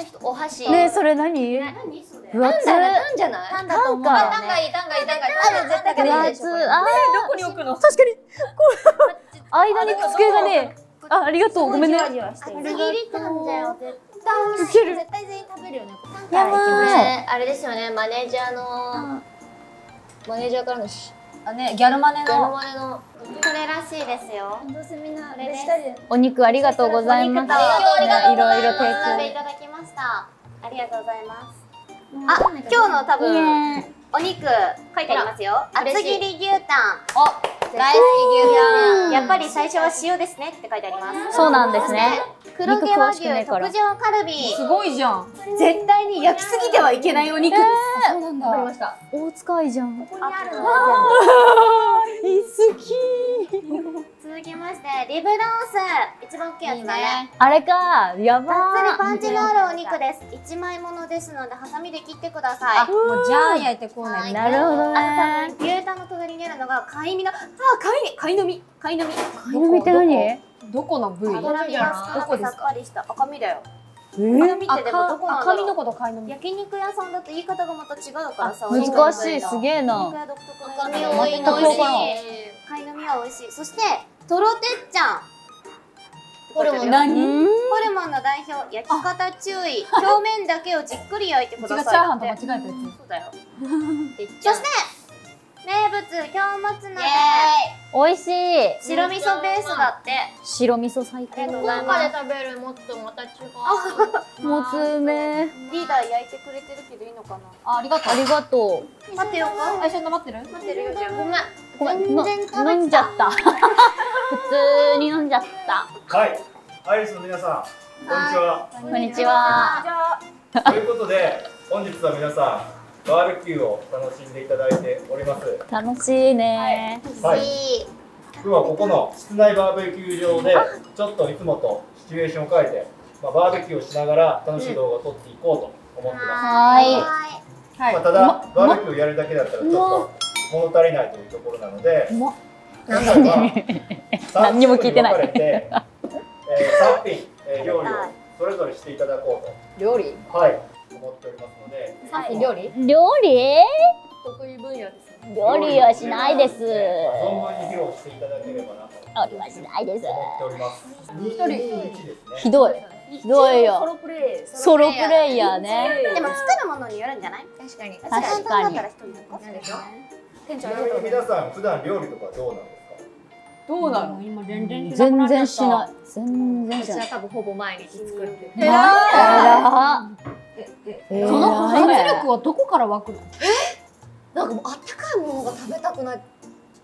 る人お箸。ねそれ何？何それ？分厚。いタンじゃない？タンだと思うタンかタンがいいタンがいいタンがいい。多分絶対分厚い。あどこに置くの？確かに。間に机がね。あありがとう。ごめんね。じわじわしてる。厚切りタンだよ絶ウケる絶対全員食べるよね。やばい対あれですよね。マネージャーのマネージャーからのしあねギャルマネの。これらしいですよ。お肉ありがとうございます。いろいろ提供。ただきました。ありがとうございます。あ今日の多分お肉書いてありますよ。厚切り牛タン。大好き牛タン。やっぱり最初は塩ですねって書いてあります。そうなんですね。黒毛和牛特上カルビすごいじゃん。絶対に焼きすぎてはいけないお肉です、そうなんわかりました。大塚いじゃん。ここにあるの。い好き続きましてリブロース。一番大きいやつね。あれか。やばがっつりーパンチのあるお肉です。一枚ものですのでハサミで切ってください。あもうじゃあ焼いてこうね。なるほどあねと多分牛タンの隣にあるのが貝身のあ貝貝の実貝の実貝の実って何？どこ？の部位？脂身が少なくさっぱりした。赤身だよ。え？貝の実ってでもどこなんだのこと貝の実焼肉屋さんだと言い方がまた違うからさ。難しい。すげえな。赤身やつ多いの。美味しい。貝の実は美味しい。そしてとろてっちゃんこれもうんホルモン。の代表焼き方注意。表面だけをじっくり焼いてくださいチャーハンと間違えたやそうだよ。そして名物京もつ鍋美味しい。白味噌ベースだって。白味噌最高。福岡で食べるもっとまた違う。もつね。リーダー焼いてくれてるけどいいのかな？あありがとう。ありがと待ってよ。あ一緒に待ってる？待ってるよじゃあ。ごめん。うごめん。全然食べてた。飲んじゃった。普通に飲んじゃった。はい、アイリスの皆さん、こんにちは。こんにちは。ということで、本日は皆さん、バーベキューを楽しんでいただいております。楽しいね。はい、今日はここの室内バーベキュー場で、ちょっといつもとシチュエーションを変えて、まあ、バーベキューをしながら楽しい動画を撮っていこうと思ってます。はい。ははい。まあ、ただ、バーベキューをやるだけだったらちょっと物足りないというところなので、も今回は何にも聞いてない。3チームに分かれて、えー、3品、えー料理をそれぞれしていただこう料理？と、はい、思っておりますので、三品料理？料理？得意分野ですね。料理はしないです。存分に披露していただければなと料理はしないです。一人ね。ひどい。ひどいソよソロプレイヤーね。いでも作るものによるんじゃない？確かに。確かに。簡単だったら一人だかなんでしょ店ちなみに皆さん普段料理とかどうなんですどうなの？今全然全然しない。全然しない。私は多分ほぼ毎日作ってる。えらえその偉いね圧力はどこから湧くのなんかもうあったかいものが食べたくなっ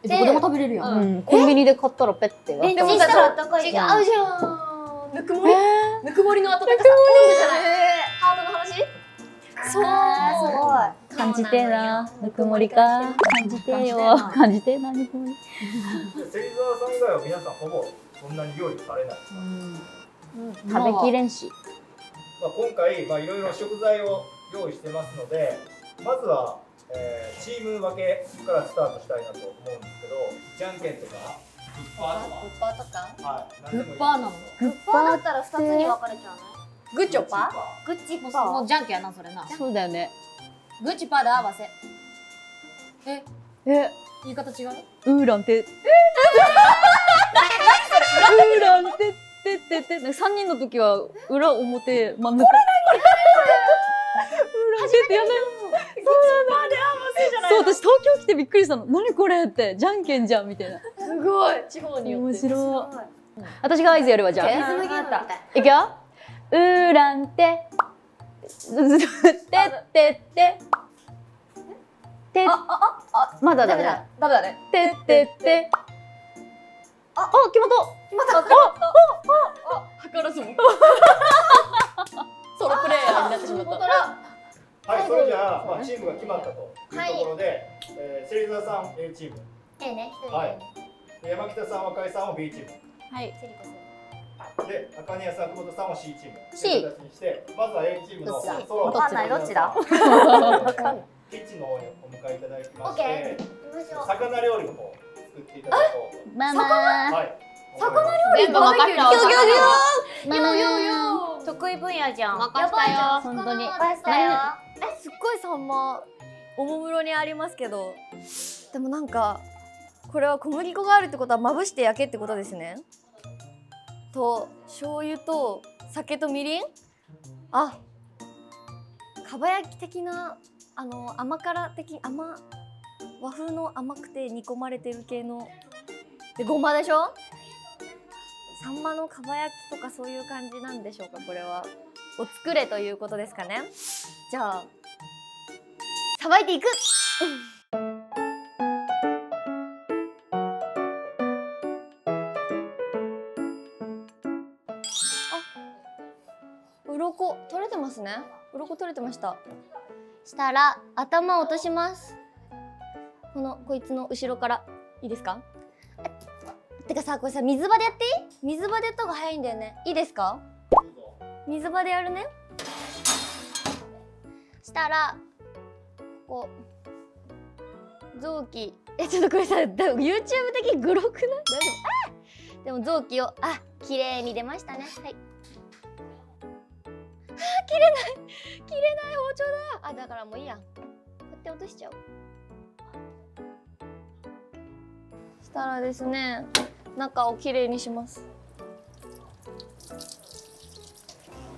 えどこでも食べれるやんうんコンビニで買ったらペッてレンチンしたらあったかい違うじゃんぬくもりぬくもりの温かさなんでじゃないハートの話そうあ感じてえなぬくもりか感じてえよ感じてえなぬくもり。芹沢さん以外は皆さんほぼそんなに料理されない。食べきれんしまあ今回まあいろいろ食材を用意してますので、まずは、えー、チーム分けからスタートしたいなと思うんですけど、じゃんけんとか？グッパーとグッパーとか？か、はい、グッパーなのグッパーだったら二つに分かれちゃうね。グッチョパグッチパー。もうじゃんけんやなそれな。そうだよね。グッチパーで合わせ。え？え？言い方違う？ウーランって。ウーランってってってって。三人の時は裏表真ん中。これ何これ？ウーランってやだよ。そう私東京来てびっくりしたの。何これってじゃんけんじゃんみたいな。すごい地方によって面白い。私が合図やるわじゃあ。リズムゲームみたいいくよ。ウーランって。ずずってってって。てあああまだだ。ダメだダメだねてってって。あ、決まった。決まった図らずもソロプレイヤーになってしまったはい、それじゃあ、まあ、チームが決まったというはいところで、えー、芹沢さん A チーム、A ねはい、で山北さん、若井さんは B チーム、はい。セリコさんで、赤根屋さん、久保田さんは C チーム。C 形にして、まずは A チームのソロわかんないどっちだわかんない。キッチンの方にお迎えいただきまして、魚料理の方作っていただこうママ。と。はい。全部分かったギョギョギョママよよよ得意分野じゃん。任したよ。本当に。任したよ。えすっごいサンマおもむろにありますけど。でもなんかこれは小麦粉があるってことはまぶして焼けってことですね。と醤油と酒とみりん？あかば焼き的なあの甘辛的甘和風の甘くて煮込まれてる系の。でごまでしょ？サンマのかば焼きとかそういう感じなんでしょうかこれは。を作れということですかね。じゃあさばいていく。あ鱗。取れてますね。鱗取れてました。したら頭を落とします。このこいつの後ろからいいですか？てかさこれさ水場でやっていい？水場でやった方が早いんだよね。いいですか？水場でやるね。したらここ臓器えちょっとこれさだ YouTube 的にグロくない？大丈夫。あでも臓器をあ綺麗に出ましたね。はい。あ切れない。切れない包丁だ。あだからもういいや。こうやって落としちゃおう。したらですね中をきれいにします。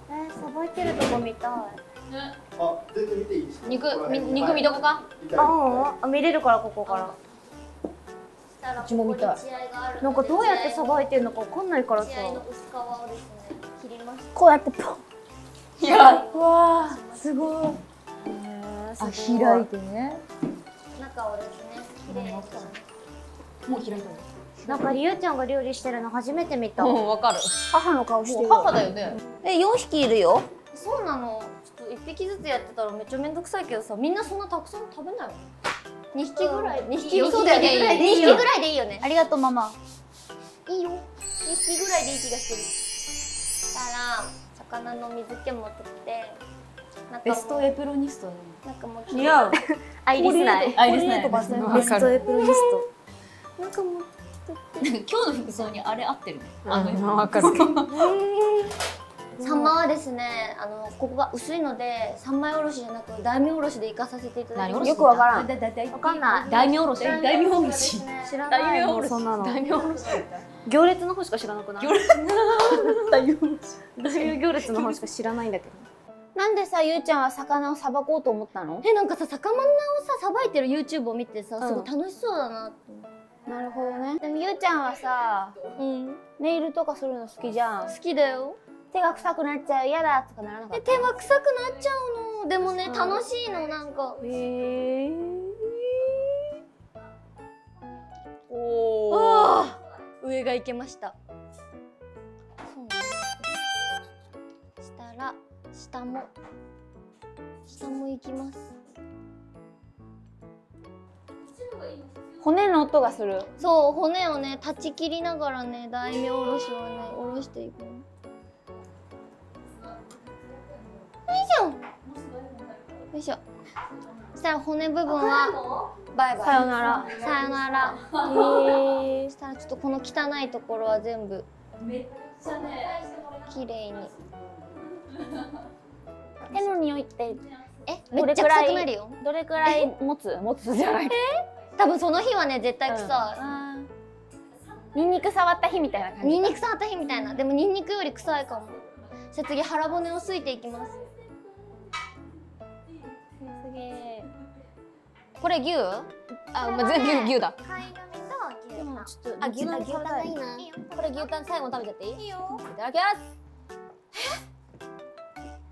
えー、さばいてるとこ見たい。あ全然見ていいです肉み肉見どこか？あ、うん、見れるからここから。したらちも見たい。なんかどうやってさばいてるのかわかんないからさ。血合いの薄皮をですね切ります。こうやってポン。いやうわーすごい。ああ開いてね。中をですねきれいにもう開いてるなんかりゆうちゃんが料理してるの初めて見た。うんわかる。母の顔してる。母だよね。え4匹いるよ。そうなの。ちょっと一匹ずつやってたらめっちゃめんどくさいけどさみんなそんなたくさん食べないわ2匹ぐらい。2匹うんそうだよね。二匹で2いいよ。匹ぐらいでいいよね。ありがとうママ。いいよ。2匹ぐらいでいい気がしてる。したら魚の水気も取って。中ベストもエプロニストね。中も似合う。アイリスない。アイリスないコーディネートバスわかるベストエプロニス中も今日の服装にあれ合ってるねト。あのわかる。サンマはですねあのここが薄いので三枚おろしじゃなく大名おろしでいかさせていただきますよくわからん。わかんない。大名おろし大名おろし知らない。大名おろしそんなの。大名おろし行列の方しか知らなくない？行列 大名おろし大名行列の方しか知らないんだけど。なんでさ、ゆうちゃんは魚をさばこうと思ったの？えなんかさ魚をささばいてる YouTube を見てさすごい楽しそうだなってなるほどね。でもゆうちゃんはさ、うん。ネイルとかするの好きじゃん。好きだよ。手が臭くなっちゃう嫌だとかならなかえった？手は臭くなっちゃうの？でもねう。ん楽しいのなんか。へえ。おあー。上がいけました。そうなんしたら下も。下もいきます骨の音がする。そう骨をね断ち切りながらね大名おろしをねおろしていく。のよいしょ。よいしょ。そしたら骨部分はバイバイ。さよなら。さよなら。へえそ。したらちょっとこの汚いところは全部綺麗に。手の匂いってえめっちゃ臭くなるよ。どれくらい持つ？持つじゃない。多分その日はね絶対臭ニンニク触った日みたいな感い、じ。ニンニク触った日みたいな。でもニンニクより臭いかも。じゃあ次腹骨をすいていきます。すげえ。これ牛？あ、まあ、全部牛 牛だあ牛タン牛タンがいいな。これ牛タン最後に食べちゃっていい？いいよ。いただきます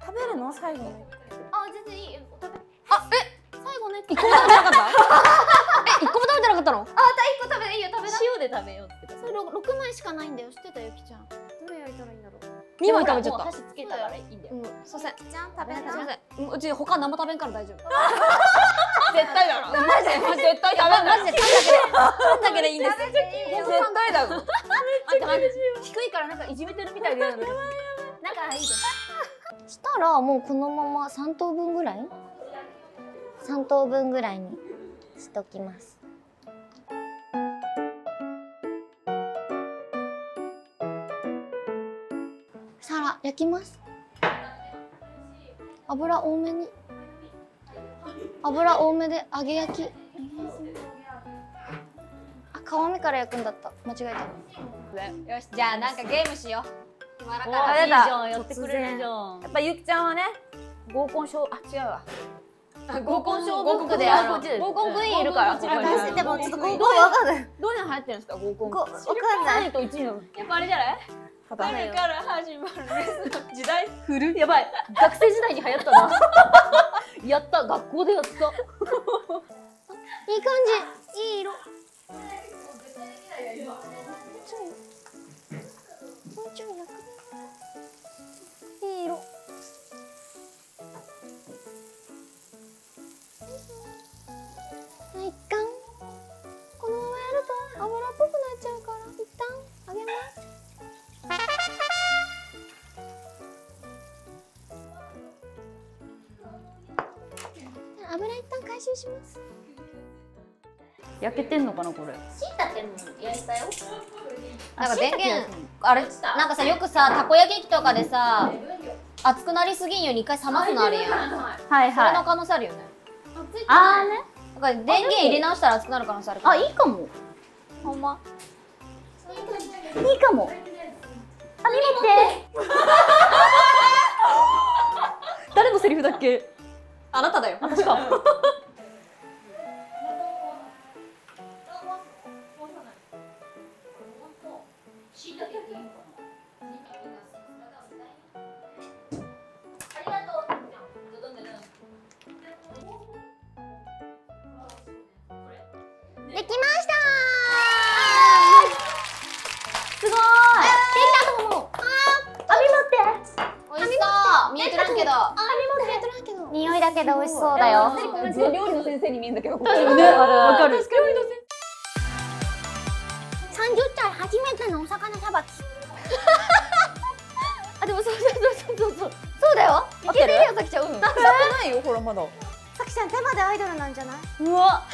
食べるの？最後。に。あ全然いい。よ食べ。最後ね。一個も食べてなかった？え、一個も食べてなかったの？一個食べていいよ食べな塩で食べようってそれ六六枚しかないんだよ。知ってたゆきちゃん。どれ焼いたらいいんだろう？二枚食べちゃったもう箸つけたからいいんだようん。すいません。じゃん食べすいまな。せんうち他生食べんから大丈夫絶対だろ マジで？マジ絶対食べんマジでパンだけでいいんです絶対だよあんたなんか低いからなんかいじめてるみたいで嫌なんだけど。仲いいです。したらもうこのまま3等分ぐらい？3等分ぐらいにしときます。さら焼きます？油多めに。油多めで揚げ焼き。あ皮目から焼くんだった。間違えた。よしじゃあなんかゲームしよう。今だらいいじゃんやってくれるじゃん。やっぱゆきちゃんはね合コンショーあ違うわ合コンショー合コンブックで合コンクイーンいるから私でもちょっとここどうわかんない。どういうの流行ってるんですか合コンこわかん。ない3位と1位の。やっぱあれじゃない？春から始まる時代。古い。やばい。学生時代に流行ったな。やった。学校でやった。いい感じ。いい色。もうちょい。もうちょい一旦このままやると油っぽくなっちゃうから一旦揚げます。油一旦回収します。焼けてんのかなこれ。しいたけも焼いたよ。なんか電源あれなんかさよくさたこ焼き器とかでさ熱くなりすぎんように一回冷ますのあるやん。はい。それの可能性あるよねあーね。だから電源入れ直したら熱くなる可能性あるから。あいいかも。ほんま。いいかも。あ見て。誰のセリフだっけ？あなただよ。私か。で そう見えてらんけど。匂いだけで美味しそうだよ。料理の先生に見えんだけど。ねわかる。30歳初めてのお魚さばき。あでもそうそうそうそうそう。そうだよ。いけてるよさきちゃん。うん。ないよほらまだ。さきちゃん手までアイドルなんじゃない？うわ